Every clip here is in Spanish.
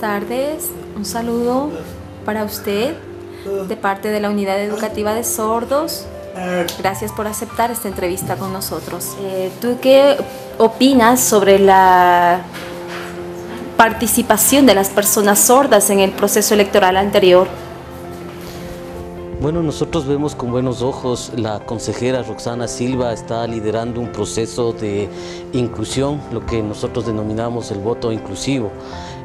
tardes, un saludo para usted de parte de la Unidad Educativa de Sordos. Gracias por aceptar esta entrevista con nosotros. Eh, ¿Tú qué opinas sobre la participación de las personas sordas en el proceso electoral anterior? Bueno, nosotros vemos con buenos ojos, la consejera Roxana Silva está liderando un proceso de inclusión, lo que nosotros denominamos el voto inclusivo.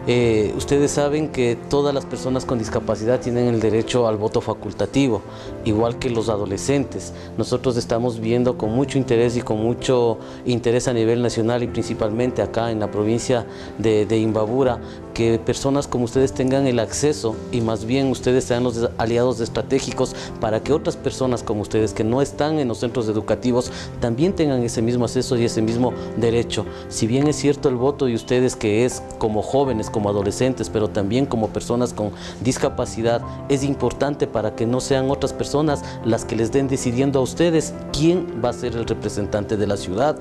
Eh, ustedes saben que todas las personas con discapacidad tienen el derecho al voto facultativo, igual que los adolescentes. Nosotros estamos viendo con mucho interés y con mucho interés a nivel nacional y principalmente acá en la provincia de, de Imbabura, que personas como ustedes tengan el acceso y más bien ustedes sean los aliados estratégicos para que otras personas como ustedes que no están en los centros educativos también tengan ese mismo acceso y ese mismo derecho. Si bien es cierto el voto de ustedes que es como jóvenes, como adolescentes, pero también como personas con discapacidad, es importante para que no sean otras personas las que les den decidiendo a ustedes quién va a ser el representante de la ciudad. Eh,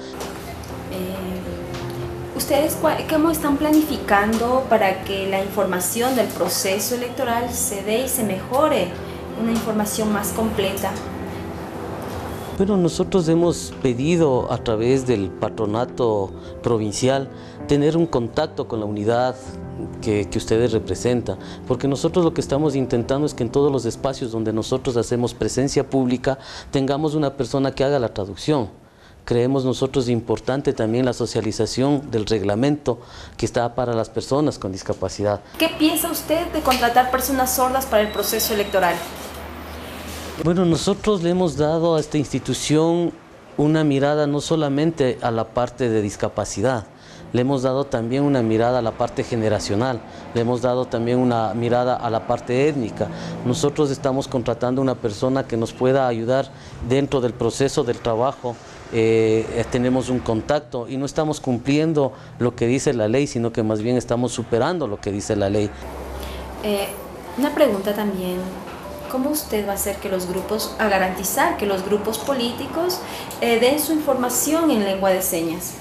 ¿Ustedes cómo están planificando para que la información del proceso electoral se dé y se mejore? Una información más completa. Bueno, nosotros hemos pedido a través del patronato provincial tener un contacto con la unidad que, ustedes representan, porque nosotros lo que estamos intentando es que en todos los espacios donde nosotros hacemos presencia pública tengamos una persona que haga la traducción. Creemos nosotros importante también la socialización del reglamento que está para las personas con discapacidad. ¿Qué piensa usted de contratar personas sordas para el proceso electoral? Bueno, nosotros le hemos dado a esta institución una mirada no solamente a la parte de discapacidad, le hemos dado también una mirada a la parte generacional, le hemos dado también una mirada a la parte étnica. Nosotros estamos contratando una persona que nos pueda ayudar dentro del proceso del trabajo, eh, tenemos un contacto y no estamos cumpliendo lo que dice la ley, sino que más bien estamos superando lo que dice la ley. Eh, una pregunta también ¿Cómo usted va a hacer que los grupos, a garantizar que los grupos políticos eh, den su información en lengua de señas?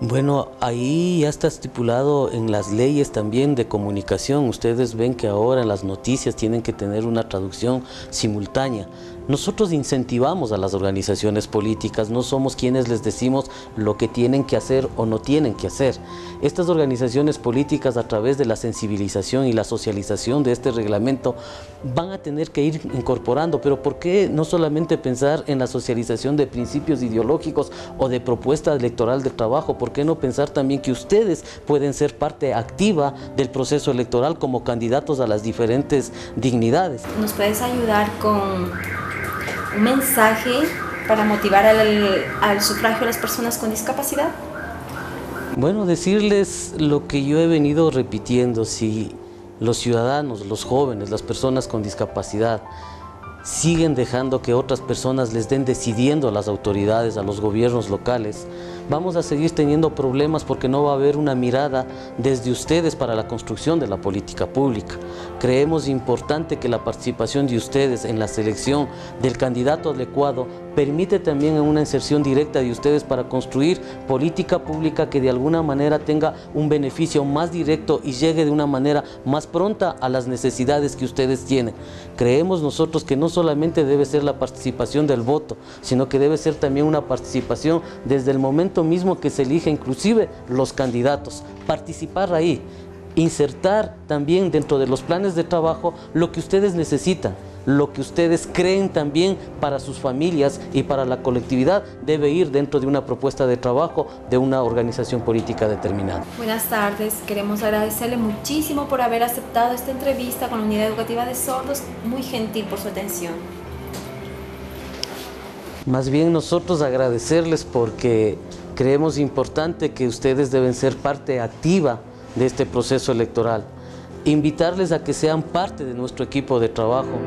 Bueno, ahí ya está estipulado en las leyes también de comunicación. Ustedes ven que ahora las noticias tienen que tener una traducción simultánea. Nosotros incentivamos a las organizaciones políticas, no somos quienes les decimos lo que tienen que hacer o no tienen que hacer. Estas organizaciones políticas a través de la sensibilización y la socialización de este reglamento van a tener que ir incorporando, pero ¿por qué no solamente pensar en la socialización de principios ideológicos o de propuesta electoral de trabajo? ¿Por qué no pensar también que ustedes pueden ser parte activa del proceso electoral como candidatos a las diferentes dignidades? ¿Nos puedes ayudar con un mensaje para motivar al, sufragio de las personas con discapacidad? Bueno, decirles lo que yo he venido repitiendo, si los ciudadanos, los jóvenes, las personas con discapacidad siguen dejando que otras personas les den decidiendo a las autoridades, a los gobiernos locales, vamos a seguir teniendo problemas porque no va a haber una mirada desde ustedes para la construcción de la política pública. Creemos importante que la participación de ustedes en la selección del candidato adecuado permite también una inserción directa de ustedes para construir política pública que de alguna manera tenga un beneficio más directo y llegue de una manera más pronta a las necesidades que ustedes tienen. Creemos nosotros que no solamente debe ser la participación del voto, sino que debe ser también una participación desde el momento mismo que se elige inclusive los candidatos, participar ahí, insertar también dentro de los planes de trabajo lo que ustedes necesitan, lo que ustedes creen también para sus familias y para la colectividad debe ir dentro de una propuesta de trabajo de una organización política determinada. Buenas tardes, queremos agradecerle muchísimo por haber aceptado esta entrevista con la Unidad Educativa de Sordos, muy gentil por su atención. Más bien nosotros agradecerles porque creemos importante que ustedes deben ser parte activa de este proceso electoral. Invitarles a que sean parte de nuestro equipo de trabajo.